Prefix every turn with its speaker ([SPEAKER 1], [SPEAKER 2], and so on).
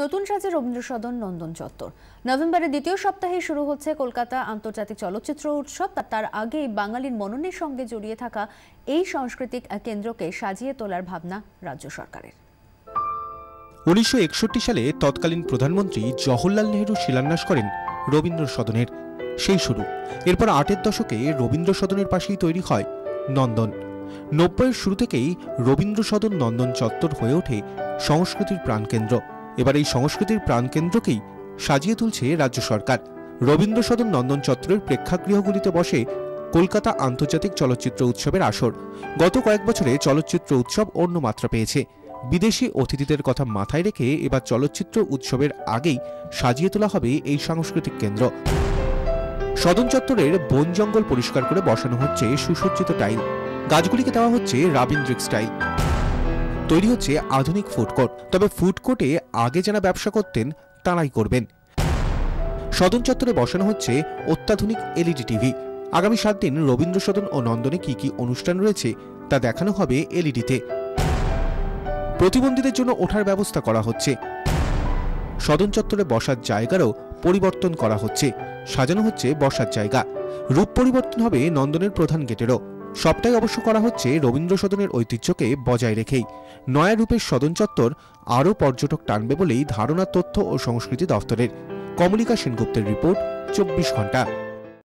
[SPEAKER 1] নতুন সাজে রবীন্দ্র সদন নন্দন চত্বর। নভেম্বরের দ্বিতীয় সপ্তাহে শুরু হচ্ছে কলকাতা আন্তর্জাতিক চলচ্চিত্র উৎসব। তার আগেই বাঙালির মননের সঙ্গে জড়িয়ে থাকা এই সাংস্কৃতিক কেন্দ্রকে সাজিয়ে তোলার ভাবনা রাজ্য সরকারের।
[SPEAKER 2] উনিশশো একষট্টি সালে তৎকালীন প্রধানমন্ত্রী জওহরলাল নেহরু শিলান্যাস করেন রবীন্দ্র সদনের সেই শুরু। এরপর আটের দশকে রবীন্দ্র সদনের পাশেই তৈরি হয় নন্দন। নব্বইয়ের শুরু থেকেই রবীন্দ্র সদন নন্দন চত্বর হয়ে ওঠে সংস্কৃতির প্রাণকেন্দ্র। এবার এই সংস্কৃতির প্রাণকেন্দ্রকেই সাজিয়ে তুলছে রাজ্য সরকার। রবীন্দ্র সদন নন্দন চত্বরের প্রেক্ষাগৃহগুলিতে বসে কলকাতা আন্তর্জাতিক চলচ্চিত্র উৎসবের আসর। গত কয়েক বছরে চলচ্চিত্র উৎসব অন্য মাত্রা পেয়েছে। বিদেশি অতিথিদের কথা মাথায় রেখে এবার চলচ্চিত্র উৎসবের আগেই সাজিয়ে তোলা হবে এই সাংস্কৃতিক কেন্দ্র। সদন চত্বরের বন জঙ্গল পরিষ্কার করে বসানো হচ্ছে সুসজ্জিত টাইল। গাছগুলিকে দেওয়া হচ্ছে রাবীন্দ্রিক স্টাইল। তৈরি হচ্ছে আধুনিক ফুড কোর্ট তবে ফুড কোর্টে আগে যারা ব্যবসা করতেন, তারাই করবেন। সদন চত্বরে বসানো হচ্ছে অত্যাধুনিক এলইডি টিভি আগামী সাত দিন রবীন্দ্র সদন ও নন্দনে কি কি অনুষ্ঠান রয়েছে, তা দেখানো হবে এলইডিতে প্রতিবন্ধীদের জন্য ওঠার ব্যবস্থা করা হচ্ছে। সদন চত্বরে বসার জায়গারও পরিবর্তন করা হচ্ছে। সাজানো হচ্ছে বসার জায়গা। রূপ পরিবর্তন হবে নন্দনের প্রধান গেটেরও। সবটাই অবশ্য করা হচ্ছে রবীন্দ্র সদনের ঐতিহ্যকে বজায় রেখেই। নয়া রূপের সদন চত্বর আরও পর্যটক টানবে বলেই ধারণা, তথ্য ও সংস্কৃতি দফতরের। কমলিকা সেনগুপ্তের রিপোর্ট, চব্বিশ ঘণ্টা